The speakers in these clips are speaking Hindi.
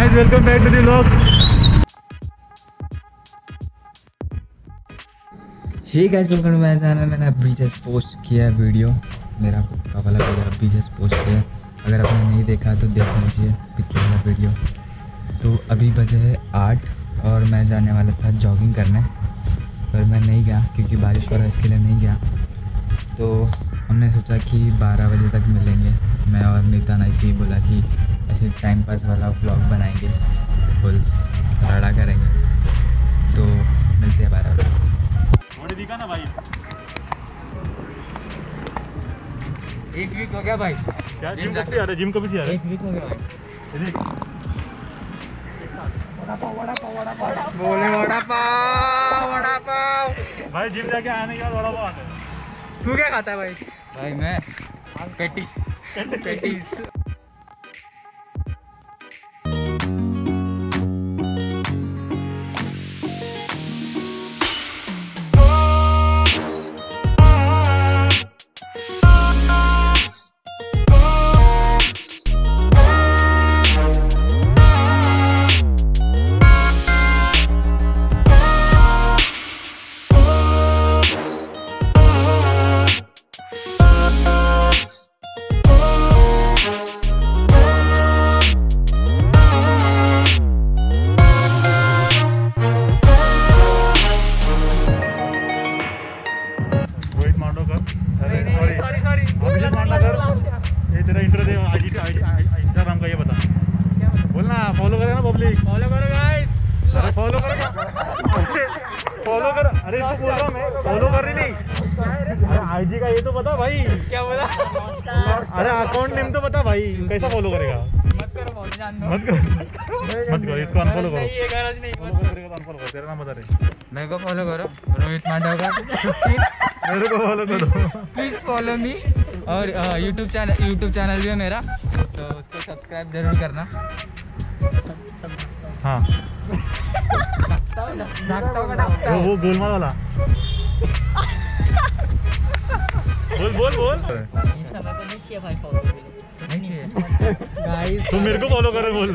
Guys welcome back to the vlog hey guys welcome to my channel मैंने अभी जस्ट पोस्ट किया वीडियो मेरा का वाला वीडियो अभी जस्ट पोस्ट किया अगर आपने नहीं देखा तो देख लीजिए पिछले वाला वीडियो तो अभी बजे है आठ और मैं जाने वाला था जॉगिंग करने. पर मैं नहीं गया क्योंकि बारिश हो रहा है, इसके लिए नहीं गया. तो हमने सोचा कि 12 बजे तक मिलेंगे. मैं और नीता ने ही बोला कि ऐसे टाइम पास वाला व्लॉग बनाएँगे फुल राड़ा करेंगे। तो मिलते हैं बारह बजे दिखा ना भाई। एक वीक हो गया भाई। क्या जिम कब से आ रहा है? जिम कब से आ रहा एक वीक हो गया भाई। बोले वड़ा पाव वड़ा पाव भाई जिम जाके आने के बाद बड़ा बात है। तू क्या खाता है भाई? भाई मैं। पेटिस पेटिस फॉलो करो गाइस अरे फॉलो करेगा फॉलो कर। अरे इसको बोल रहा मैं फॉलो कर रही नहीं। अरे आईजी का ये तो बता भाई। क्या बोला? अरे अकाउंट नेम तो बता भाई। कैसा फॉलो करेगा? मत करो मत करो। मत करो इसको अनफॉलो करो नहीं ये गरज नहीं फॉलो करेगा तो अनफॉलो करो। तेरा नाम बता रहे मेरे को फॉलो करो। रोहित मांडवकर मेरे को फॉलो करो। प्लीज़ फॉलो मी और यूट्यूब चैनल यूट्यूब चैनल भी है मेरा। तो उसको सब्सक्राइब ज़रूर करना। हाँ। वो वो गोलमाल वाला। बोल बोल बोल। तुम मेरे को फॉलो करो बोल।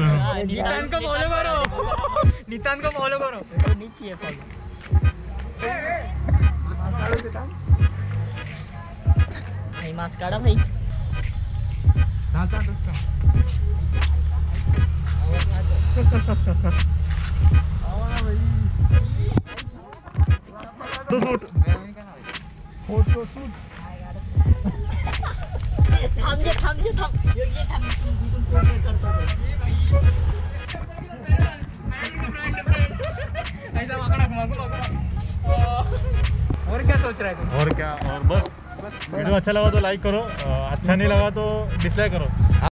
नितान को फॉलो करो। नितान को फॉलो करो। नहीं चाहिए भाई। मास्क काढ़ा भाई तो शूट थांब जे थांब जे थांब ये ये थांब तुम फ़ोटो करतो ऐसा पकड़ा घुमा घुमा और क्या सोच रहा है और क्या? और बस। वीडियो अच्छा लगा तो लाइक करो। अच्छा नहीं लगा तो डिसलाइक करो।